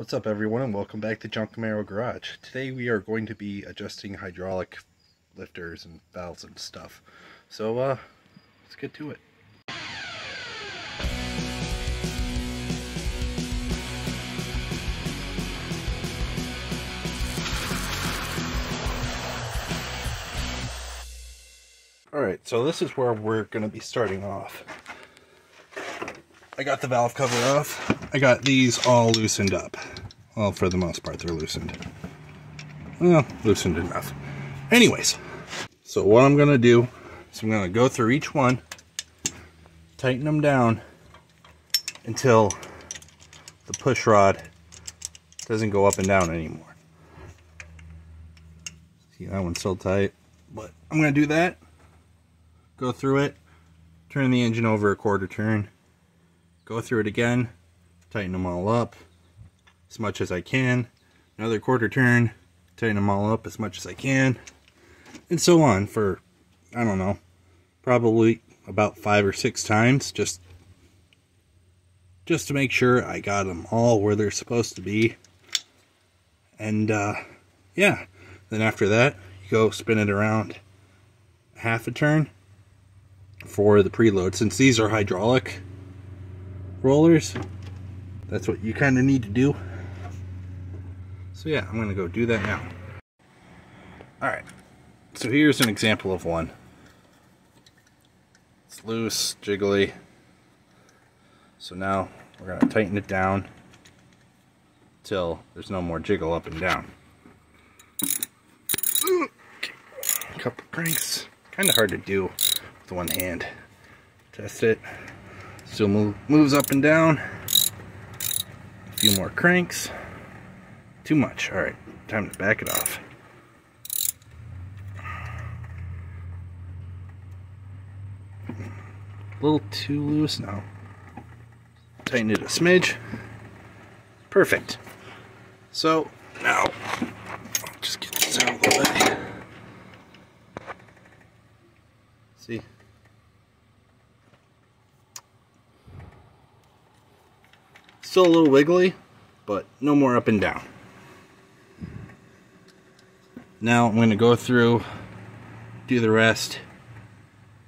What's up everyone and welcome back to Junkmaro Garage. Today we are going to be adjusting hydraulic lifters and valves and stuff. So uh, let's get to it. Alright, so this is where we're going to be starting off. I got the valve cover off. I got these all loosened up. Well, for the most part, they're loosened. Well, loosened enough. Anyways, so what I'm to do is I'm to go through each one, tighten them down until the push rod doesn't go up and down anymore. See, that one's still tight, but I'm to do that go through it, turn the engine over a quarter turn, go through it again, tighten them all up as much as I can, another quarter turn, tighten them all up as much as I can, and so on for, I don't know, probably about five or six times, just just to make sure I got them all where they're supposed to be. And uh, yeah, then after that, you go spin it around half a turn for the preload. Since these are hydraulic rollers, that's what you kind of need to do. So yeah, I'm to go do that now. Alright, so here's an example of one. It's loose, jiggly. So now we're to tighten it down till there's no more jiggle up and down. A couple cranks. Kind of hard to do with one hand. Test it. Still move, moves up and down. A few more cranks. Too much. Alright, time to back it off. A little too loose now. Tighten it a smidge. Perfect. So, now, I'll just get this out of the way. See? Still a little wiggly, but no more up and down. Now I'm going to go through, do the rest,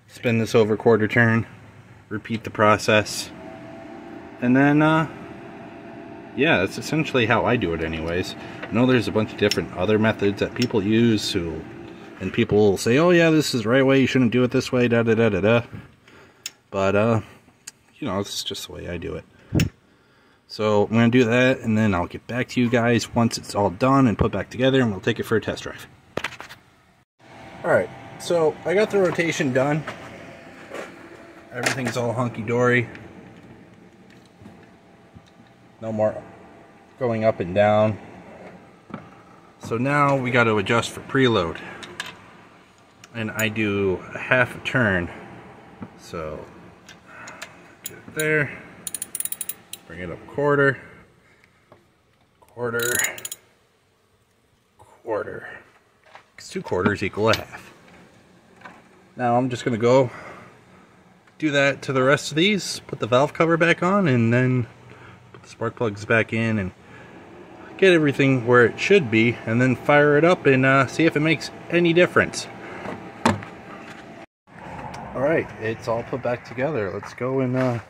spin this over quarter turn, repeat the process, and then, uh, yeah, that's essentially how I do it anyways. I know there's a bunch of different other methods that people use who, and people will say, oh yeah, this is the right way, you shouldn't do it this way, da da da da da. But, uh, you know, it's just the way I do it. So I'm going to do that and then I'll get back to you guys once it's all done and put back together and we'll take it for a test drive. Alright, so I got the rotation done. Everything's all hunky-dory. No more going up and down. So now we got to adjust for preload. And I do a half a turn. So, there. Bring it up quarter, quarter, quarter. Because two quarters equal a half. Now I'm just going to go do that to the rest of these, put the valve cover back on, and then put the spark plugs back in and get everything where it should be, and then fire it up and uh, see if it makes any difference. Alright, it's all put back together. Let's go and uh,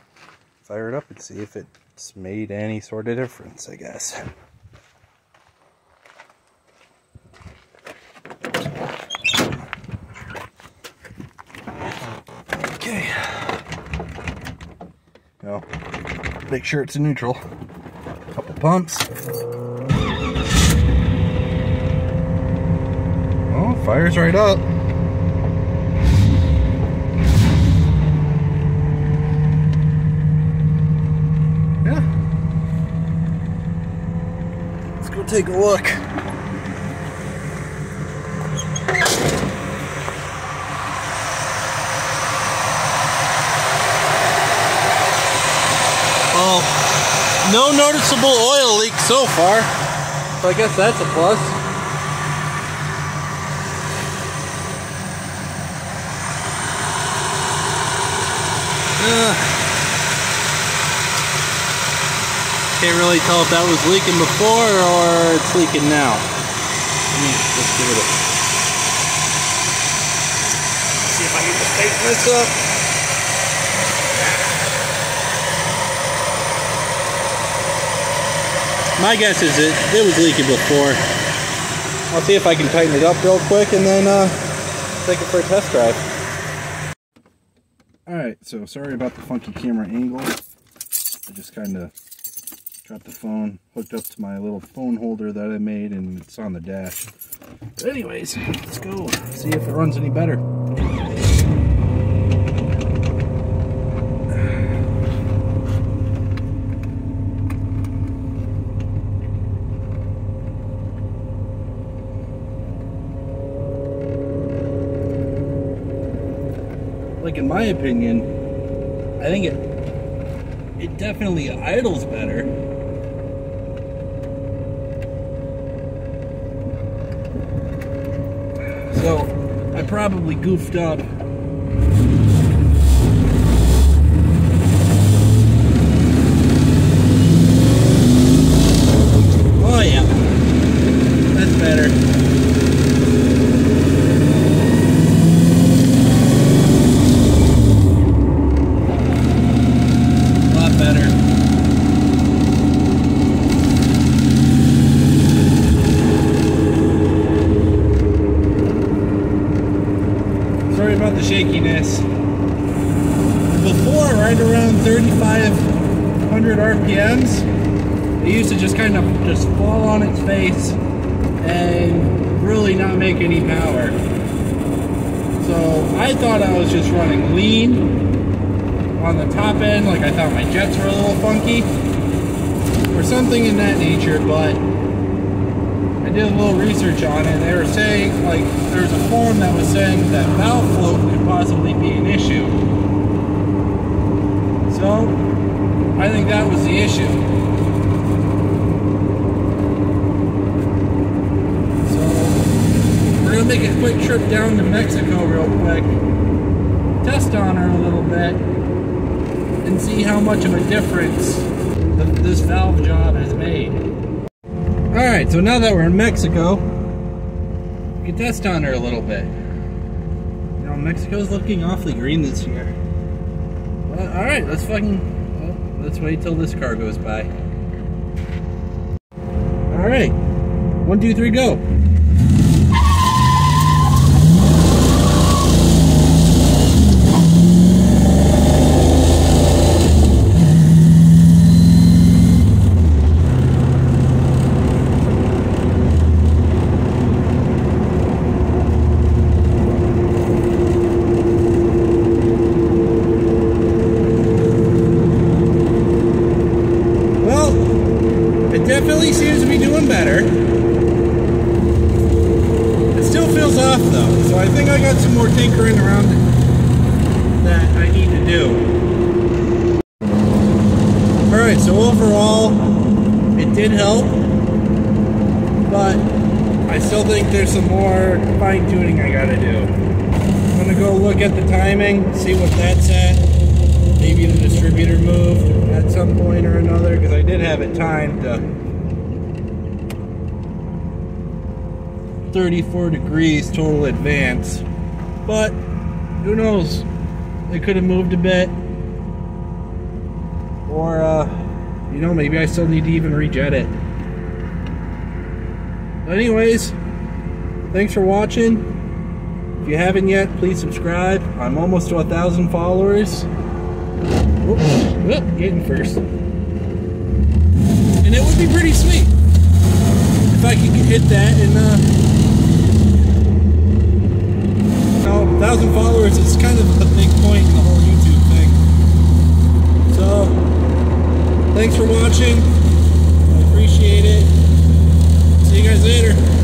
fire it up and see if it it's made any sort of difference, I guess. Okay. Now, make sure it's in neutral. Couple pumps. Oh, fires right up. Take a look. Well, no noticeable oil leak so far. So I guess that's a plus. Uh, I can't really tell if that was leaking before or it's leaking now. Let me just give it a... See if I can just tighten this up. My guess is it, it was leaking before. I'll see if I can tighten it up real quick and then uh, take it for a test drive. Alright, so sorry about the funky camera angle. I just kind of got the phone hooked up to my little phone holder that I made and it's on the dash. But anyways, let's go see if it runs any better. like in my opinion, I think it it definitely idles better. So I probably goofed up. Oh yeah, that's better. A lot better. Sorry about the shakiness. Before, right around 3,500 RPMs, it used to just kind of just fall on its face and really not make any power. So I thought I was just running lean on the top end, like I thought my jets were a little funky or something in that nature, but did a little research on it and they were saying like there's a forum that was saying that valve float could possibly be an issue. So I think that was the issue. So we're gonna make a quick trip down to Mexico real quick, test on her a little bit, and see how much of a difference this valve job has made. So now that we're in Mexico, can test on her a little bit. You know, Mexico's looking awfully green this year. Well, alright, let's fucking. Well, let's wait till this car goes by. Alright. One, two, three, go. Well, it definitely seems to be doing better. It still feels off though, so I think I got some more tinkering around that I need to do. Alright, so overall, it did help, but I still think there's some more fine tuning I gotta do. I'm gonna go look at the timing, see what that's at. Maybe the distributor moved at some point or another because I did have it timed to 34 degrees total advance. But who knows? It could have moved a bit. Or, uh, you know, maybe I still need to even rejet it. But anyways, thanks for watching. If you haven't yet, please subscribe. I'm almost to a thousand followers. Whoop, whoop, getting first. And it would be pretty sweet if I could hit that and uh thousand followers is kind of a big point in the whole YouTube thing. So, thanks for watching. I appreciate it. See you guys later.